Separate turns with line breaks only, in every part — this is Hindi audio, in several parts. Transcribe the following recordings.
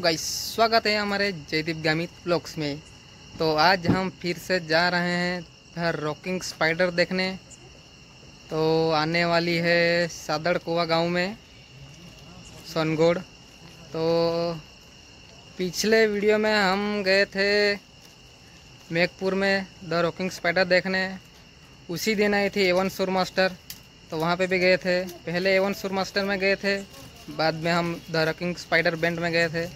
गाइस स्वागत है हमारे जयदीप गामित ब्लॉग्स में। तो आज हम फिर से जा रहे हैं रॉकिंग स्पाइडर देखने। तो आने वाली है सादड़ कुआ गाँव में, सोनगोड़। तो पिछले वीडियो में हम गए थे मेघपुर में द रॉकिंग स्पाइडर देखने। उसी दिन आई थी एवन सुर मास्टर तो वहाँ पे भी गए थे। पहले एवन सुर मास्टर में गए थे, बाद में हम द रॉकिंग स्पाइडर बैंड में गए थे।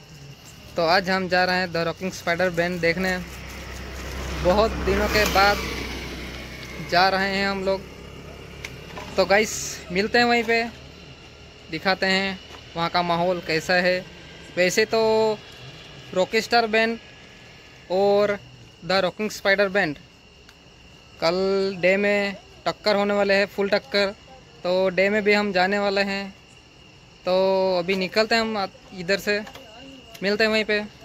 तो आज हम जा रहे हैं द रॉकिंग स्पाइडर बैंड देखने। बहुत दिनों के बाद जा रहे हैं हम लोग। तो गाइस मिलते हैं वहीं पे। दिखाते हैं वहाँ का माहौल कैसा है। वैसे तो रॉकिस्टार बैंड और द रॉकिंग स्पाइडर बैंड कल डे में टक्कर होने वाले हैं फुल टक्कर। तो डे में भी हम जाने वाले हैं। तो अभी निकलते हैं हम इधर से। मिलते हैं वहीं पे।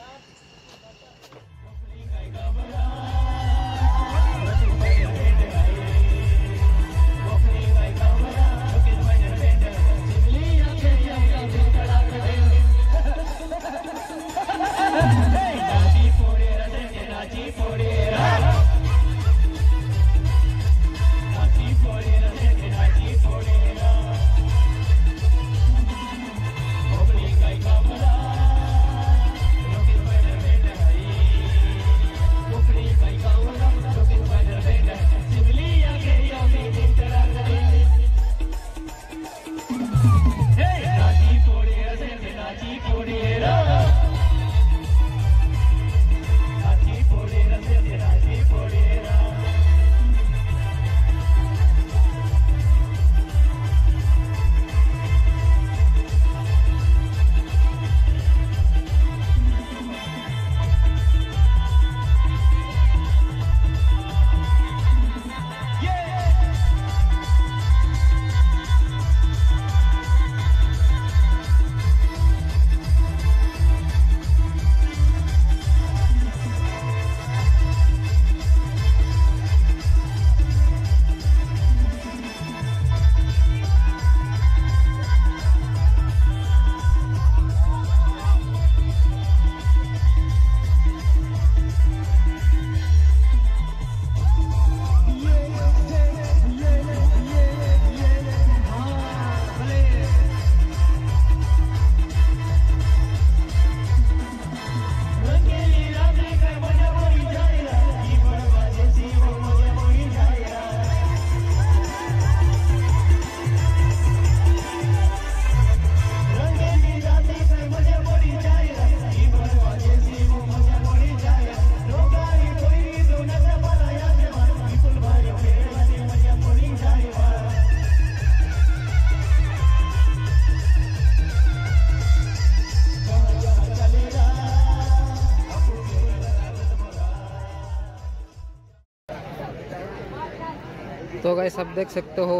गए सब देख सकते हो,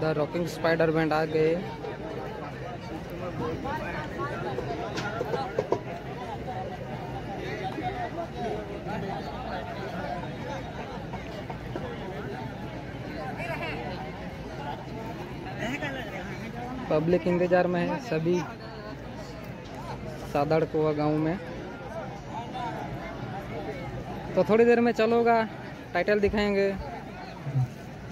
द रॉकिंग स्पाइडर बैंड आ गए। पब्लिक इंतज़ार में है, सभी सादड़ कुआ गाँव में। तो थोड़ी देर में चलोगा, टाइटल दिखाएँगे।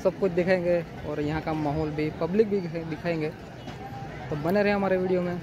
सब कुछ दिखाएँगे और यहाँ का माहौल भी पब्लिक भी दिखाएँगे। तो बने रहे हमारे वीडियो में।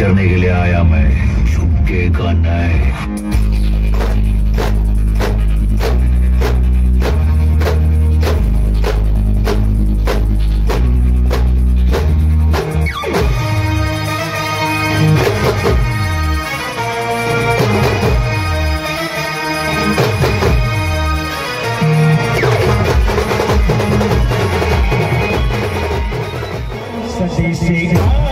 करने के लिए आया मैं। झुक का करना है। Sati